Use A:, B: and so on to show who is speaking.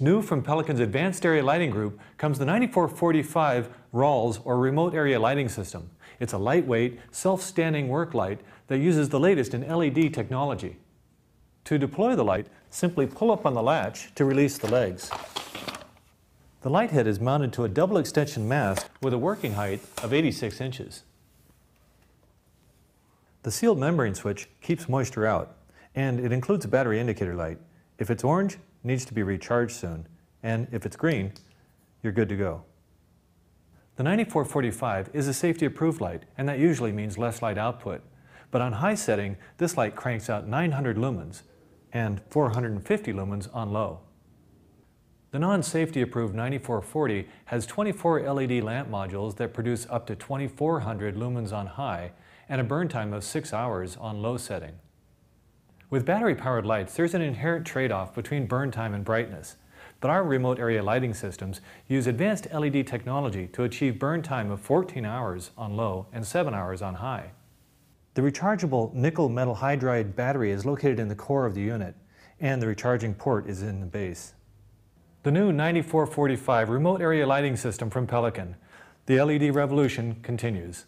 A: New from Pelican's Advanced Area Lighting Group comes the 9445 RALS or Remote Area Lighting System. It's a lightweight, self-standing work light that uses the latest in LED technology. To deploy the light, simply pull up on the latch to release the legs. The light head is mounted to a double extension mast with a working height of 86 inches. The sealed membrane switch keeps moisture out, and it includes a battery indicator light. If it's orange, needs to be recharged soon, and if it's green, you're good to go. The 9445 is a safety approved light, and that usually means less light output. But on high setting, this light cranks out 900 lumens and 450 lumens on low. The non-safety approved 9440 has 24 LED lamp modules that produce up to 2400 lumens on high and a burn time of 6 hours on low setting. With battery-powered lights, there's an inherent trade-off between burn time and brightness. But our remote area lighting systems use advanced LED technology to achieve burn time of 14 hours on low and 7 hours on high. The rechargeable nickel metal hydride battery is located in the core of the unit, and the recharging port is in the base. The new 9445 remote area lighting system from Pelican. The LED revolution continues.